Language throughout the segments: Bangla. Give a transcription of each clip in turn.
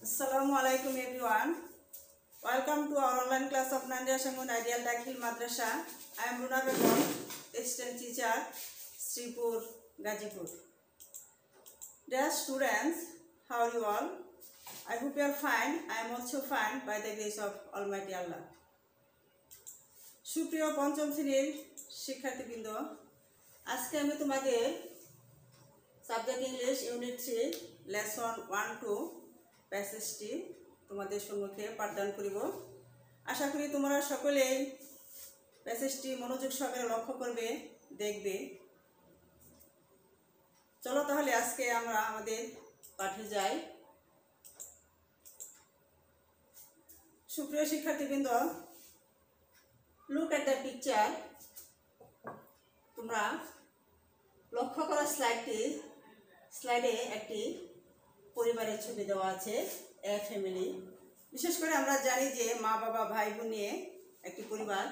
Assalamu alaikum everyone. Welcome to our online class of Nandya Shangun Ideal Dakhil Madrasa. I am Runa Begum, assistant teacher, Sripur, Gajipur. Dear students, how are you all? I hope you are fine. I am also fine by the grace of Almighty Allah. সুপ্রিয় পঞ্চম শ্রেণির শিক্ষার্থীবৃন্দ আজকে আমি তোমাদের subject English unit three lesson one two প্যাসেজটি তোমাদের সম্মুখে পাঠদান করিব। আশা করি তোমরা সকলেই প্যাসেজটি মনোযোগ সহকারে লক্ষ্য করবে, দেখবে। চলো তাহলে আজকে আমরা আমাদের পাঠে যাই। সুপ্রিয় শিক্ষার্থীবৃন্দ লুক অ্যাট দ্য পিকচার তোমরা লক্ষ্য করা স্লাইডটি স্লাইডে একটি পরিবারের ছবি দেওয়া আছে, এ ফ্যামিলি বিশেষ করে আমরা জানি যে মা, বাবা, ভাই, বোন নিয়ে একটি পরিবার।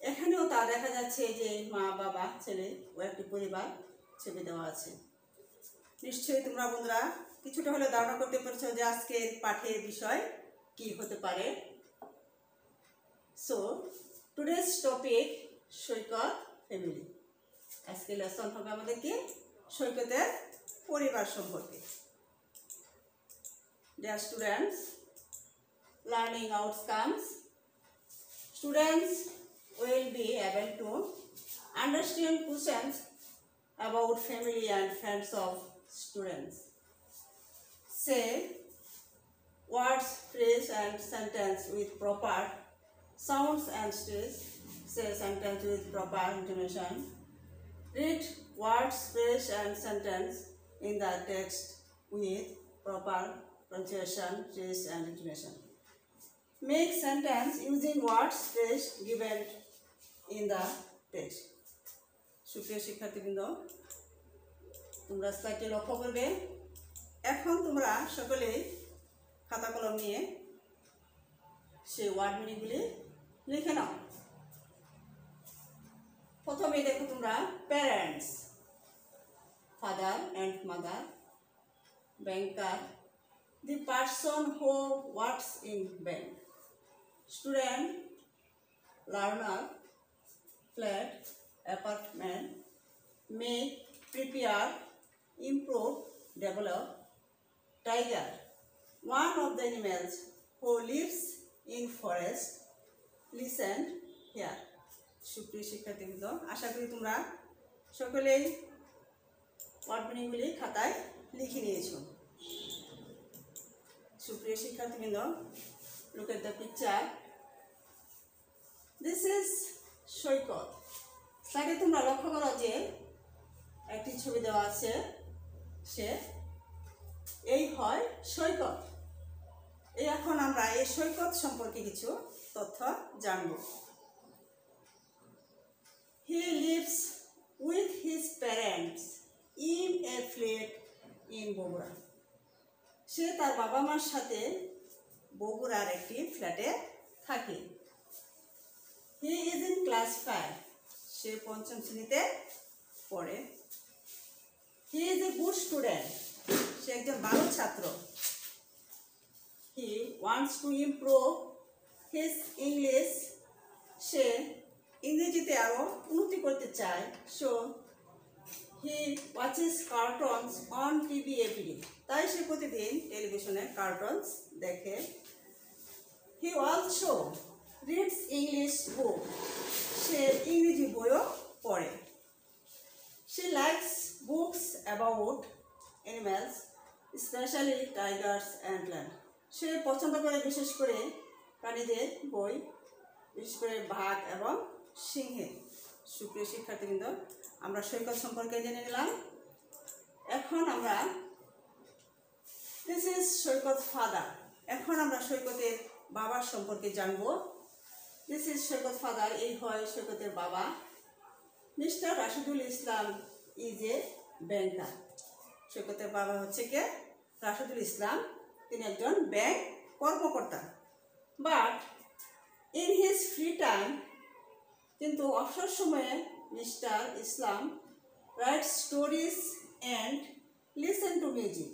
এখানেও তা দেখা যাচ্ছে যে মা, বাবা, ছেলে, ও একটি পরিবার ছবি দেওয়া আছে। নিশ্চয়ই তোমরা বন্ধুরা কিছুটা হলে ধারণা করতে পারছ যে আজকের পাঠের বিষয় কি হতে পারে। So today's topic Saikat family আজকে লেসন হবে আমাদেরকে সৈকতের পরিবার সম্পর্কে। Dear students, learning outcomes. Students will be able to understand questions about family and friends of students. Say words, phrase and sentence with proper sounds and stress. Say sentence with proper intonation. Read words, phrase and sentence in the text with proper punctuation, stress and intonation. Make sentence using words, phrase given in the text. সুপ্রিয় শিক্ষার্থীবৃন্দ তোমরা স্লাইডটি লক্ষ্য করবে এখন তোমরা সকলে খাতা কলম নিয়ে সেই ওয়ার্ড মিনিংগুলি লিখে নাও প্রথমে দেখো তোমরা parents father and mother banker the person who works in bank student learner flat apartment make prepare improve develop tiger one of the animals who lives in forest listen here সুপ্রিয় শিক্ষার্থীবৃন্দ আশা করি তোমরা সকলেই ওয়ার্ড মিনিংগুলি খাতায় লিখে নিয়েছো সুপ্রিয় শিক্ষার্থীবৃন্দ, look at the picture. This is সৈকত। স্লাইডে তোমরা লক্ষ্য করো যে একটি ছবি দেওয়া আছে, সে এই হয় সৈকত। এখন আমরা এই সৈকত সম্পর্কে কিছু তথ্য জানব। He lives with his parents in a flat in Bogura সে তার বাবা মার সাথে বগুড়ার একটি ফ্ল্যাটে থাকে। He is in class five সে পঞ্চম শ্রেণীতে পড়ে। He is a good student সে একজন ভালো ছাত্র। He wants to improve his English সে ইংরেজিতে আরও উন্নতি করতে চায়। So he watches cartoons on TV every তাই সে প্রতিদিন টেলিভিশনে কার্টুনস দেখে। He also reads English book সে ইংরেজি বইও পড়ে। সে likes books about animals specially tigers and land সে পছন্দ করে বিশেষ করে প্রাণীদের বই, বিশেষ করে বাঘ এবং সিংহের। সুপ্রিয় শিক্ষার্থীবৃন্দ, আমরা সৈকত সম্পর্কে জেনে নিলাম। এখন আমরা সৈকত ফাদার এখন আমরা সৈকতের বাবার সম্পর্কে জানব। দিস ইজ সৈকত ফাদার এই হয় সৈকতের বাবা। Mister Rashidul Islam is a banker সৈকতের বাবা হচ্ছে কে? রাশিদুল ইসলাম। তিনি একজন ব্যাংক কর্মকর্তা। But in his free time কিন্তু অবসর সময়ে mister Islam write stories and listen to music.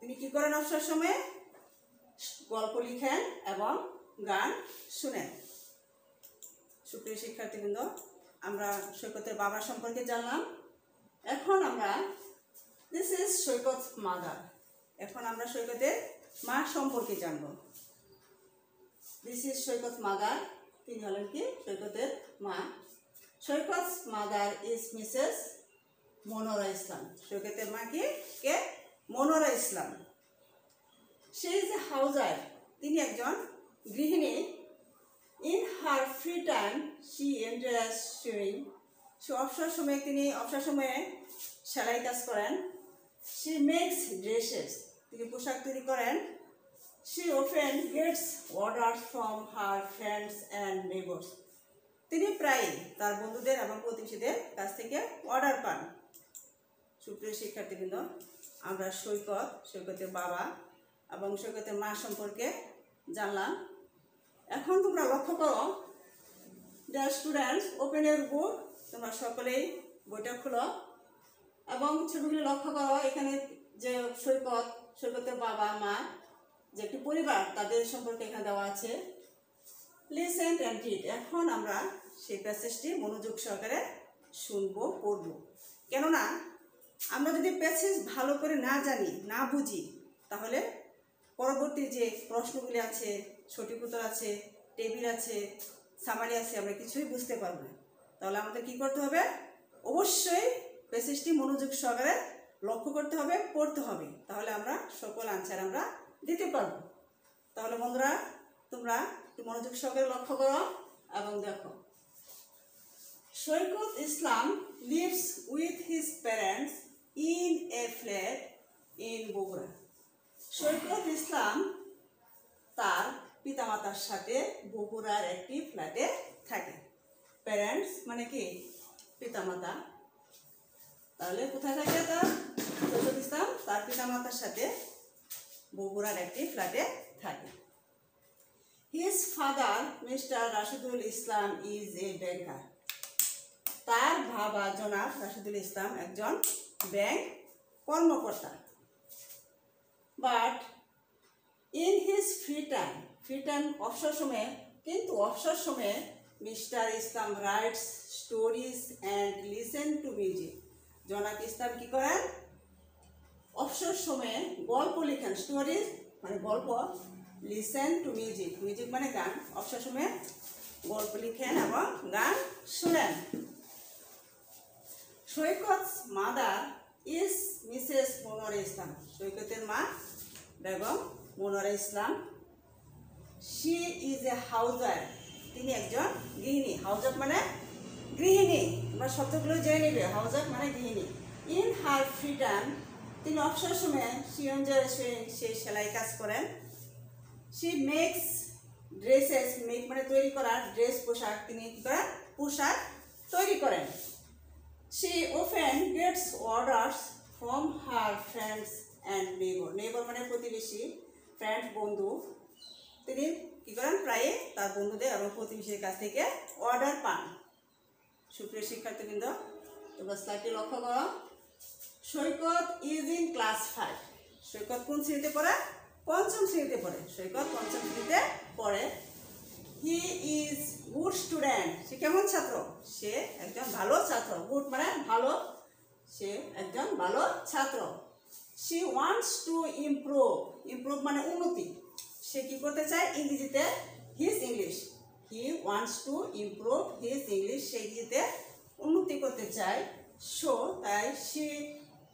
তিনি কী করেন অবসর সময়ে? গল্প লিখেন এবং গান শুনেন। সুপ্রিয় শিক্ষার্থীবৃন্দ, আমরা সৈকতের বাবা সম্পর্কে জানলাম। এখন আমরা দিস ইজ সৈকত মাদার। এখন আমরা সৈকতের মা সম্পর্কে জানব। This is Saikat mother. তিনি হলেন কি সৈকতের মা। Saikat mother is Mrs Monora Islam. সৈকতের মা কি? কে? মনোরা ইসলাম। সে ইজ এ হাউজার তিনি একজন গৃহিণী। In her free time she enters sewing সে অবসর সময়ে তিনি, অবসর সময়ে সেলাই কাজ করেন। শি মেক্স ড্রেসেস তিনি পোশাক তৈরি করেন। She often gets order from her friends and neighbours তিনি প্রায়ই তার বন্ধুদের এবং প্রতিবেশীদের কাছ থেকে অর্ডার পান। সুপ্রিয় শিক্ষার্থীবৃন্দ, আমরা সৈকত, সৈকতের বাবা এবং সৈকতের মা সম্পর্কে জানলাম। এখন তোমরা লক্ষ্য করো দ্য স্টুডেন্টস ওপেন বুক তোমরা সকলেই বইটা খুলো এবং ছবিগুলি লক্ষ্য করো। এখানে যে সৈকত, সৈকতের বাবা, মা যে একটি পরিবার তাদের সম্পর্কে এখানে দেওয়া আছে। লিসেন অ্যান্ড রিড এখন আমরা সেই প্যাসেজটি মনোযোগ সহকারে শুনব, পড়ব। কেননা আমরা যদি প্যাসেজ ভালো করে না জানি, না বুঝি, তাহলে পরবর্তী যে প্রশ্নগুলি আছে, সঠিক উত্তর আছে টেবিল আছে সামারি আছে, আমরা কিছুই বুঝতে পারব না। তাহলে আমাদের কি করতে হবে? অবশ্যই প্যাসেজটি মনোযোগ সহকারে লক্ষ্য করতে হবে, পড়তে হবে। তাহলে আমরা সকল আনসার আমরা দিতে পারব। তাহলে বন্ধুরা, তোমরা মনোযোগ সহকারে লক্ষ্য করো এবং দেখো। Saikat Islam lives with his parents in a flat in Bogura. Saikat Islam তার পিতামাতার সাথে বগুড়ার একটি ফ্ল্যাটে থাকে। প্যারেন্টস মানে কি? পিতামাতা। তাহলে কোথায় থাকে তার? সৈকত ইসলাম তার পিতামাতার সাথে বগুড়ার একটি ফ্ল্যাটে থাকে। His father mister Rashidul Islam is a banker তার বাবা জনাব রাশিদুল ইসলাম একজন ব্যাংক কর্মকর্তা। But in his free time free time অবসর সময়ে, কিন্তু অবসর সময়ে mister Islam writes stories and listen to music জনাব ইসলাম কী করেন? অবসর সময়ে গল্প লেখেন স্টোরিজ মানে গল্প লিসেন টু মিউজিক মিউজিক মানে গান। অবসর সময়ে গল্প লিখেন এবং গান শুনেন। Saikat mother is Mrs Monora Islam সৈকতের মা Begum Monora Islam she is a housewife তিনি একজন গৃহিণী। হাউজার মানে গৃহিণী। আমরা শব্দগুলো জেনে নেবে। হাউজার মানে গৃহিণী। ইন হার ফ্রি টাইম তিনি অবসর সময়ে সিয়ঞ্জয় সে সেলাই কাজ করেন। শি মেক্স ড্রেসেস মেক মানে তৈরি করার ড্রেস পোশাক তিনি কী করেন? পোশাক তৈরি করেন। She often gets orders from her friends and neighbor. Neighbor মানে প্রতিবেশী ফ্রেন্ড বন্ধু। তিনি কী করেন? প্রায় তার বন্ধুদের এবং প্রতিবেশীর কাছ থেকে অর্ডার পান। সুপ্রিয় শিক্ষার্থীবৃন্দ তোমরা স্লাইডটি লক্ষ্য করো। Saikat is in class five Saikat কোন শ্রেণীতে পড়ে? পঞ্চম শ্রেণীতে পড়ে। সৈকত পঞ্চম শ্রেণীতে পড়ে। হি ইজ গুড স্টুডেন্ট সে কেমন ছাত্র? সে একজন ভালো ছাত্র। গুড মানে ভালো। সে একজন ভালো ছাত্র। She wants to improve improve মানে উন্নতি। সে কি করতে চায়? ইংরেজিতে his English he wants to improve his English সে ইংরেজিতে উন্নতি করতে চায়। সো তাই সে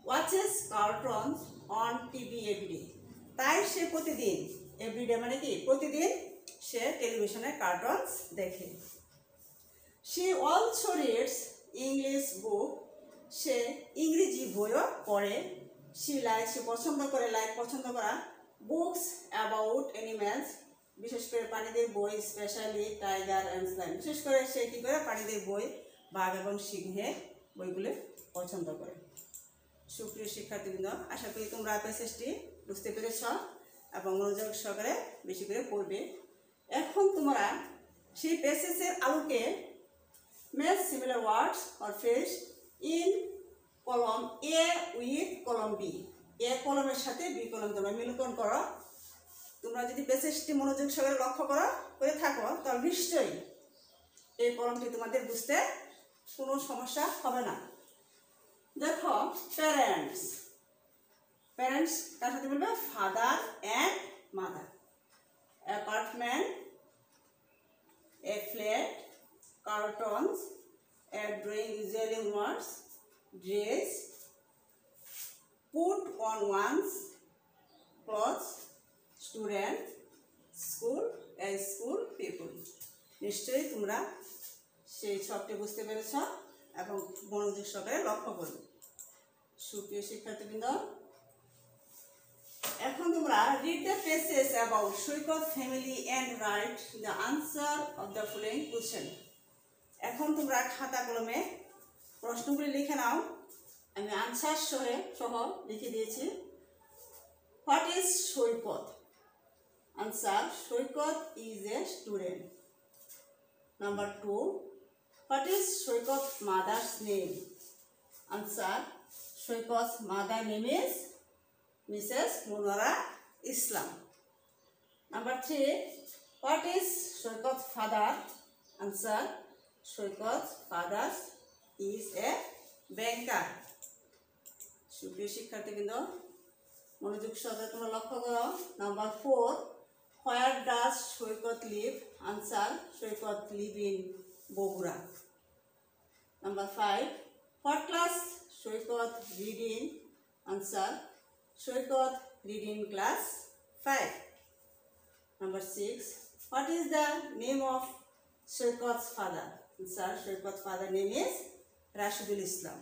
watches cartoons on TV every day তাই সে প্রতিদিন এভরিডে মানে কি? প্রতিদিন সে টেলিভিশনে কার্টুনস দেখে। সে অলসো রিডস ইংলিশ বুক সে ইংরেজি বইও পড়ে। সে লাইক সে পছন্দ করে লাইক পছন্দ করা বুকস অ্যাবাউট অ্যানিম্যালস বিশেষ করে প্রাণীদের বই স্পেশালি টাইগার অ্যান্ড স্লাইম বিশেষ করে সে কী করে? প্রাণীদের বই, বাঘ এবং সিংহের বইগুলো পছন্দ করে। সুপ্রিয় শিক্ষার্থীবৃন্দ, আশা করি তোমরা প্যাসেজটি বুঝতে পেরেছ এবং মনোযোগ সহকারে বেশি করে পড়বে। এখন তোমরা সেই প্যাসেজের আলোকে match similar words or phrase in column A with কলম বি এ কলমের সাথে বি কলম তোমরা মিলিতন করো। তোমরা যদি পেসেজটি মনোযোগ সহকারে লক্ষ্য করো, করে থাকো, তাহলে নিশ্চয়ই এই কলমটি তোমাদের বুঝতে কোনো সমস্যা হবে না। দেখো প্যারেন্টস প্যারেন্টস কার সাথে বলবে father and mother apartment a flat, cartons, a drawing usually words, dress, put on one's clothes, student, school, a school, people. নিশ্চয়ই তোমরা সেই ছকটি বুঝতে পেরেছ এবং মনোযোগ সহকারে লক্ষ্য করবে সুপ্রিয় শিক্ষার্থীবৃন্দ, এখন তোমরা read the passage about Saikat family and write the answer of the following question এখন তোমরা খাতা কলমে প্রশ্নগুলি লিখে নাও। আমি আনসার সহ সহ লিখে দিয়েছি। What is Saikat? Answer Saikat is a student number two what is Saikat mother's name answer Saikat mother name is Mrs. Munara Islam. Number three, what is Shoykot's father? Answer, Shoykot's father is a banker. সুপ্রিয় শিক্ষার্থীবৃন্দ মনোযোগ সহকারে তোমরা লক্ষ্য করো number four where does Saikat live answer Saikat live in Bogura number five what class Saikat read in answer Shoykot read in class 5. Number 6. What is the name of Shoykot's father? Answer. Shoykot's father name is Rashidul Islam.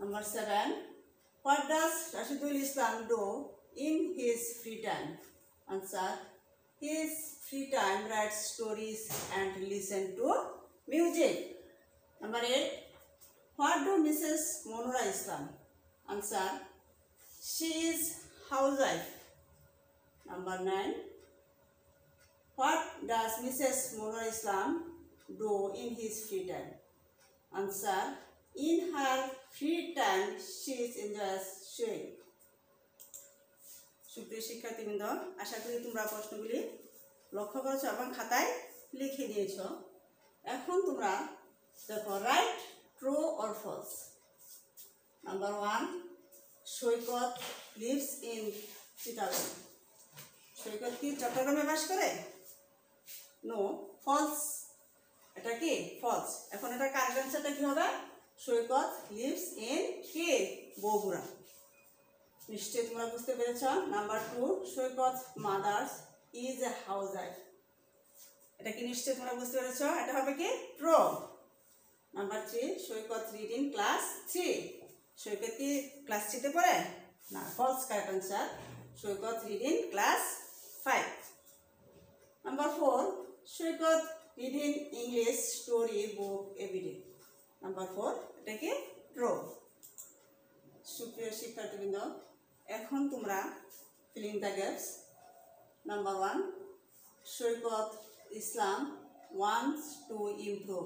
Number 7. What does Rashidul Islam do in his free time? Answer. His free time writes stories and listen to music. Number 8. What do Mrs. Monora Islam? Answer. She is housewife. Number 9. What does Mrs. Monora Islam do in his free time? Answer. In her free time, she enjoys sewing. সুপ্রিয় শিক্ষার্থীবৃন্দ আশা করি তোমরা প্রশ্নগুলি লক্ষ্য করেছ এবং খাতায় লিখে দিয়েছ এখন তোমরা দেখো write true or false number one Saikat lives in Chittagong Saikat কি চট্টগ্রামে বাস করে? নো ফলস এটা কি? ফলস এখন এটা কার অ্যান্সারটা কি হবে? সৈকত লিভস ইন কি? বগুড়া। নিশ্চয়ই তোমরা বুঝতে পেরেছ। Number two Saikat mother's is a housewife এটা কি নিশ্চয়ই তোমরা বুঝতে পেরেছ? এটা হবে কি? True number three Saikat reading class three Saikat কি ক্লাস থ্রিতে পড়ে? না false correct answer Saikat reading class five number four Saikat reading English story book every day number four এটা কি ট্রো সুপ্রিয় শিক্ষার্থীবৃন্দ, এখন তোমরা filling the gaps number one Saikat Islam wants to improve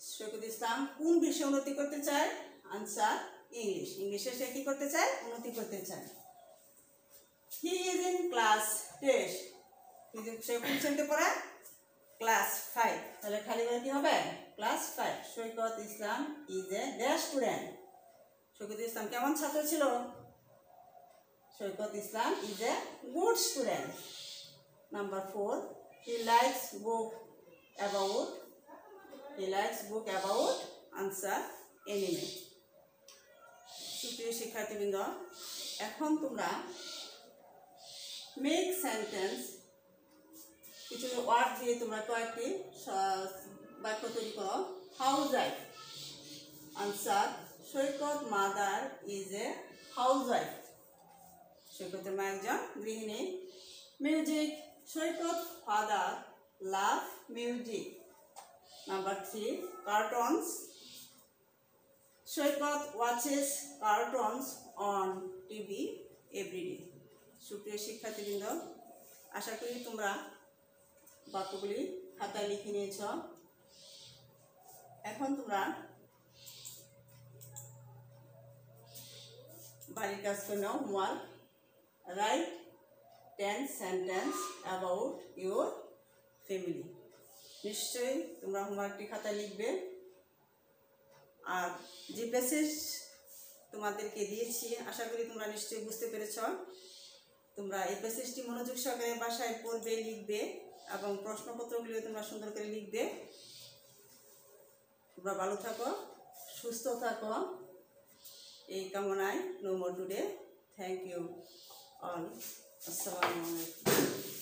Saikat Islam কোন বিষয়ে উন্নতি করতে চায়? আনসার ইংলিশ ইংলিশে সে কি করতে চায়? উন্নতি করতে চায়। He is in class test সে কোন শ্রেণীতে পড়ে ক্লাস ফাইভ তাহলে খালি করে কি হবে? Class five Saikat Islam is a the student Saikat Islam কেমন ছাত্র ছিল? Saikat Islam is a good student number four he likes book about he likes book about answer animal সুপ্রিয় শিক্ষার্থীবৃন্দ, এখন তোমরা মেক সেন্টেন্স কিছু ওয়ার্ড দিয়ে তোমরা কয়েকটি বাক্য তৈরি করো। Housewife answer Saikat mother is a housewife সৈকতের মা একজন গৃহিণী। Music Saikat father love music number three cartoons Saikat watches cartoons on TV every day সুপ্রিয় শিক্ষার্থীবৃন্দ, আশা করি তোমরা বাক্যগুলি খাতায় লিখে নিয়েছ। এখন তোমরা বাড়ির কাজ করে নাও homework write ten sentence about your family নিশ্চয়ই, তোমরা হোমওয়ার্কটি খাতায় লিখবে। আর যে প্যাসেজ তোমাদেরকে দিয়েছি, আশা করি তোমরা নিশ্চয়ই বুঝতে পেরেছ। তোমরা এই প্যাসেজটি মনোযোগ সহকারে বাসায় পড়বে, লিখবে এবং প্রশ্নপত্রগুলিও তোমরা সুন্দর করে লিখবে। তোমরা ভালো থাকো, সুস্থ থাকো। এই কামনায় no more today thank you all আসসালামু আলাইকুম।